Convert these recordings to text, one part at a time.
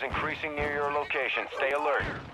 Is increasing near your location. Stay alert.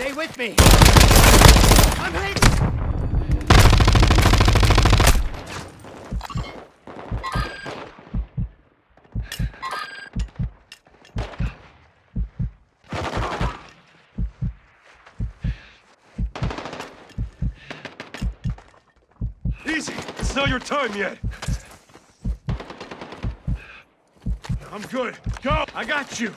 Stay with me! I'm hit! Easy! It's not your time yet! I'm good. Go! I got you!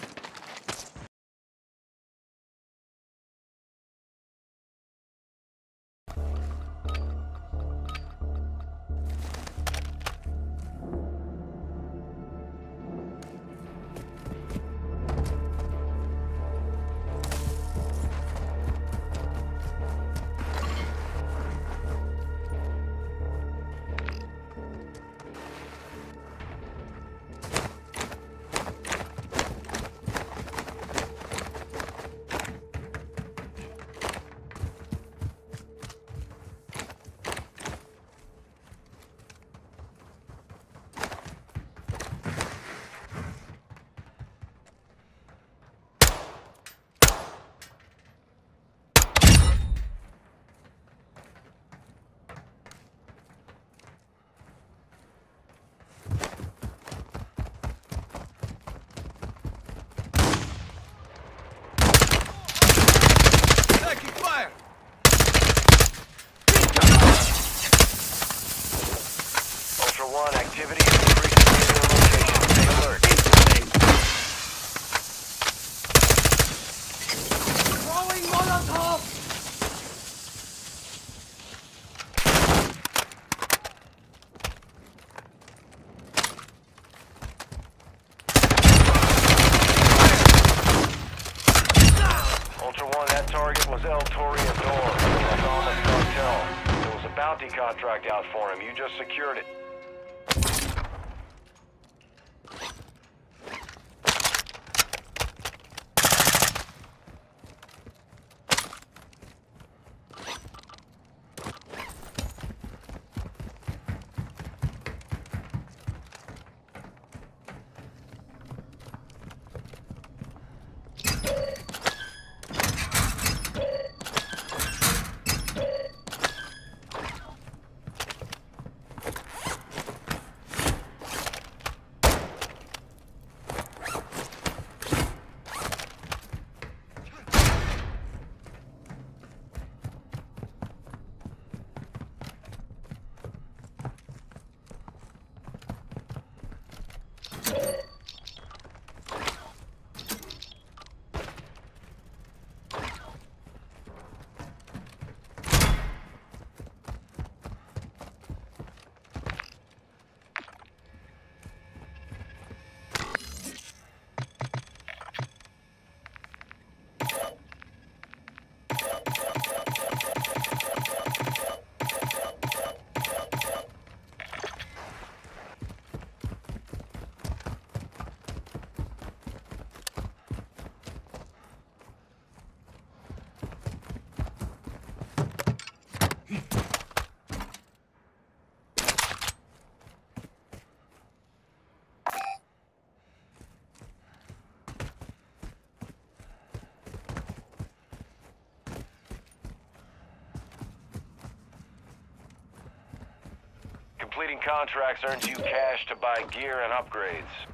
Completing contracts earns you cash to buy gear and upgrades.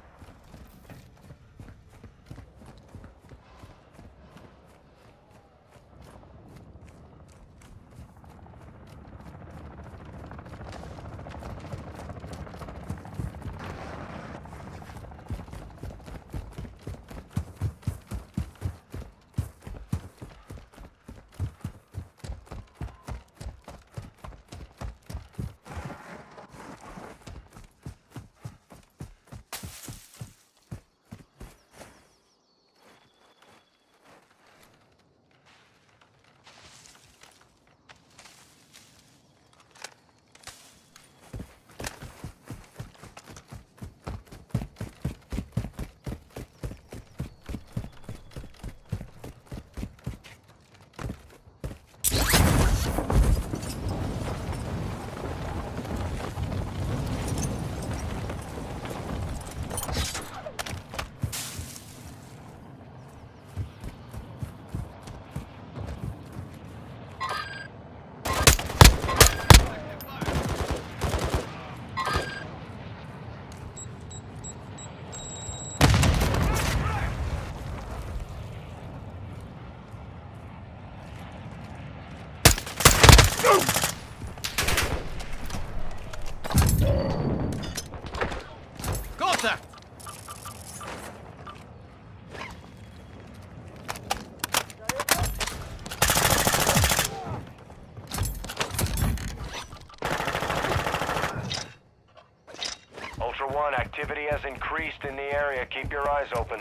Has increased in the area. Keep your eyes open.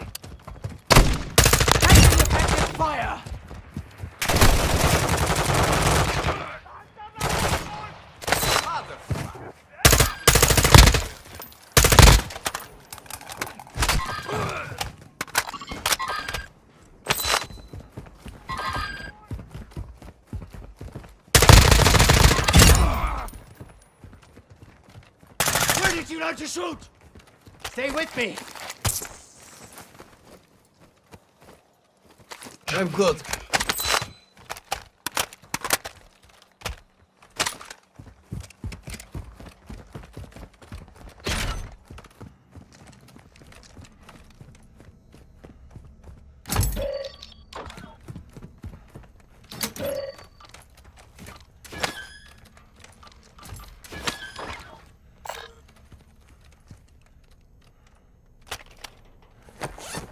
Taking effective fire! Where did you learn to shoot? Stay with me! I'm good.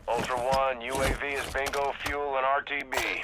Ultra One, UAV is bingo fuel and RTB.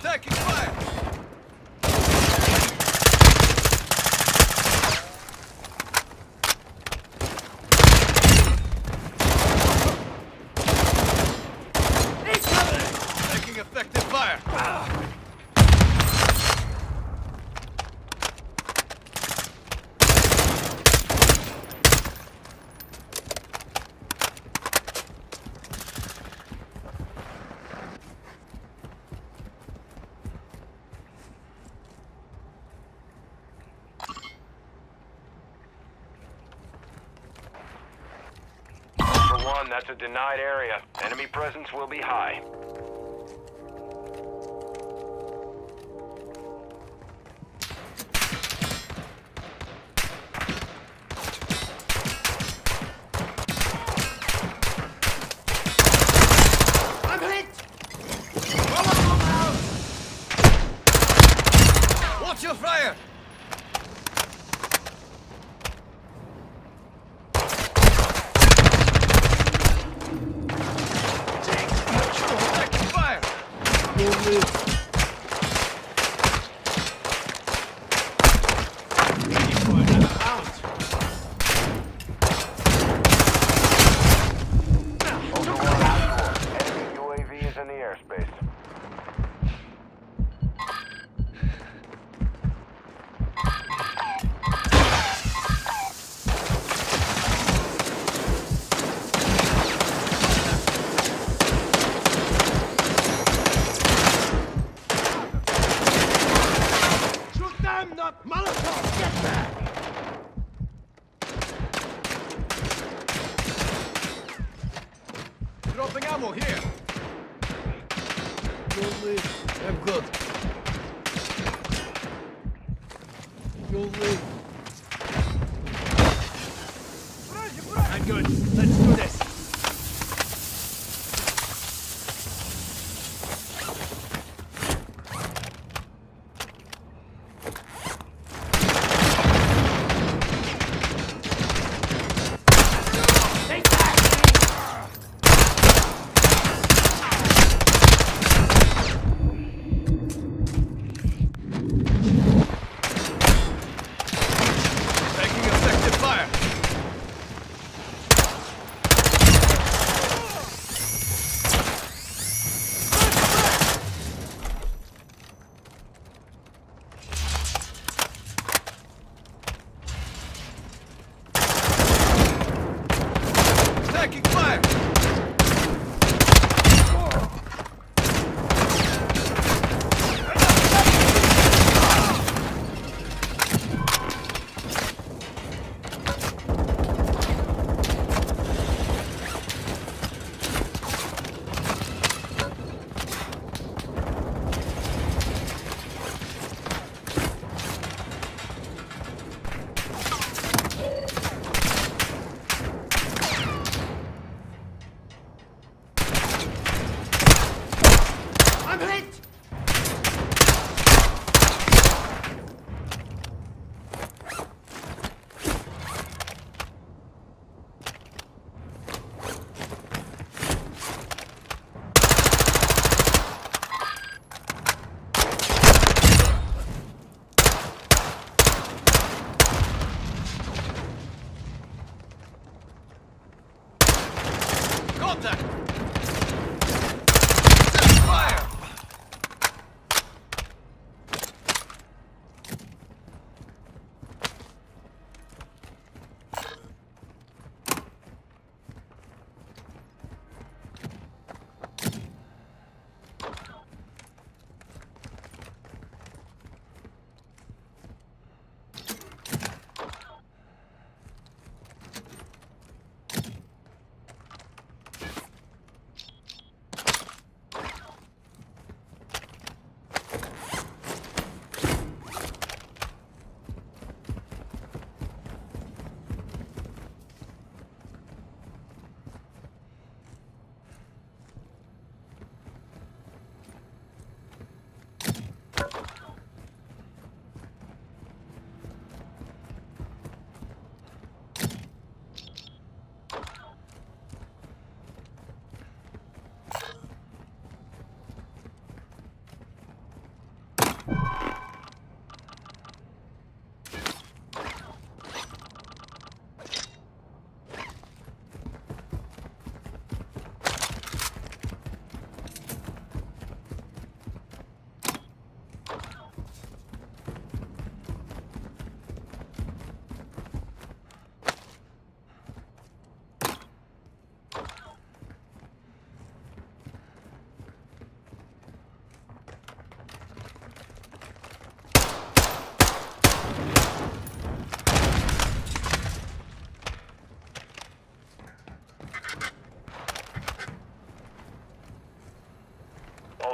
Taking fire! Taking effective fire! Ultra One, that's a denied area. Enemy presence will be high. I'm hit! Watch your fire! Taking fire! I'm good. Let's Contact!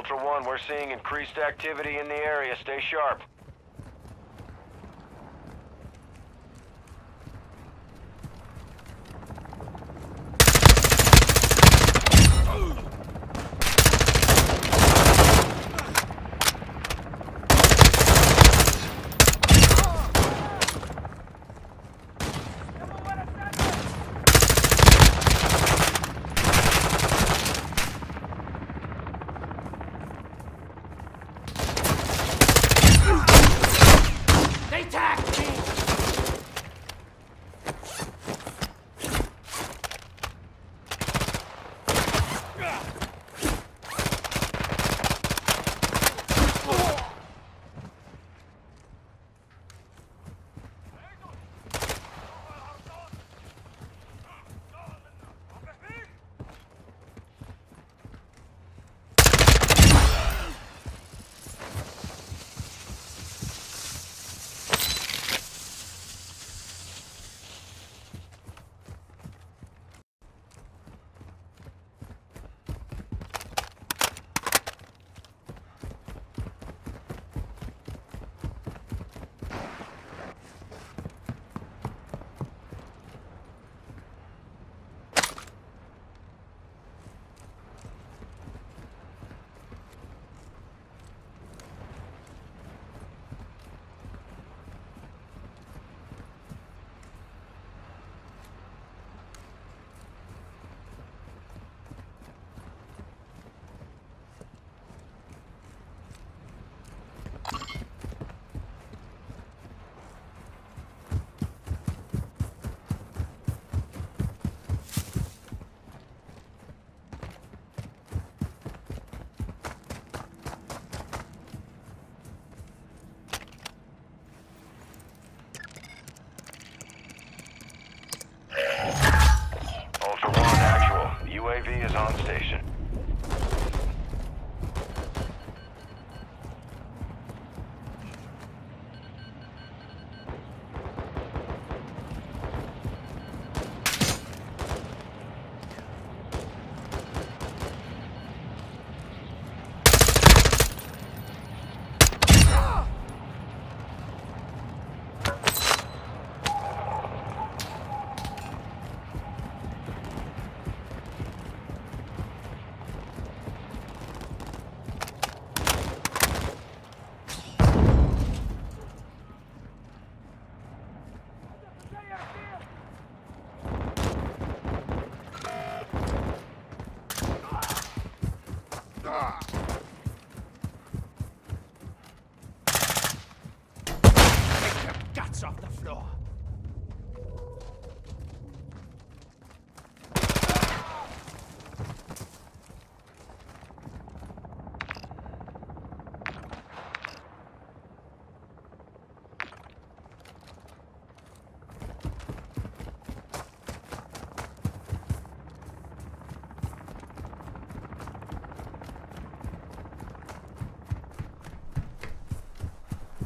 Ultra One, we're seeing increased activity in the area. Stay sharp.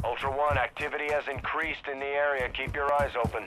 Ultra One, activity has increased in the area. Keep your eyes open.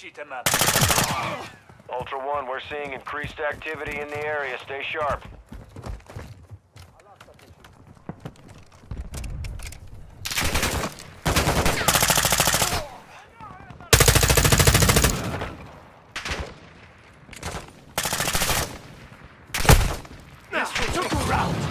She them up. Ultra One, we're seeing increased activity in the area. Stay sharp. This will took a round.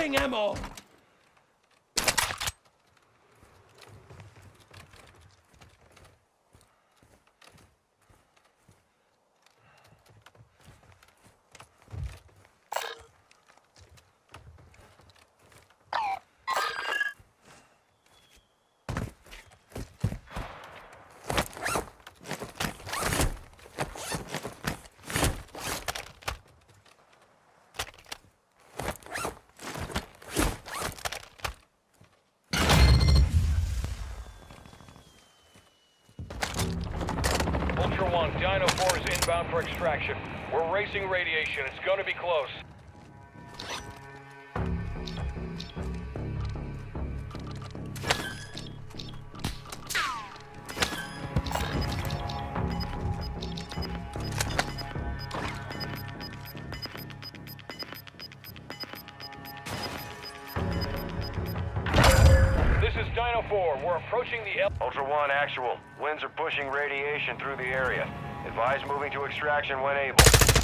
Dropping ammo! Ultra One, Dino 4 is inbound for extraction. We're racing radiation. It's gonna be close. Approaching the L- Ultra One, actual. Winds are pushing radiation through the area. Advise moving to extraction when able.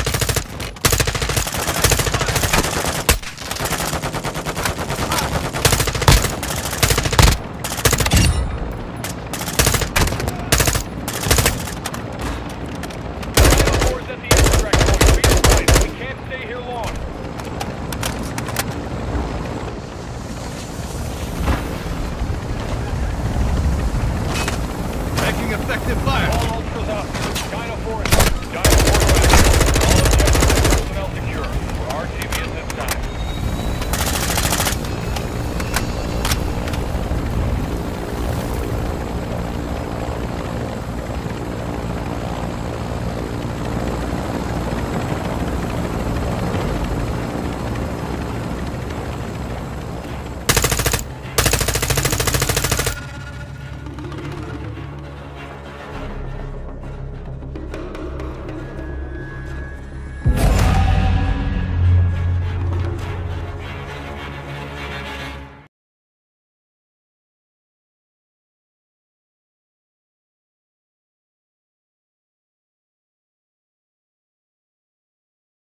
Active fire! All ultras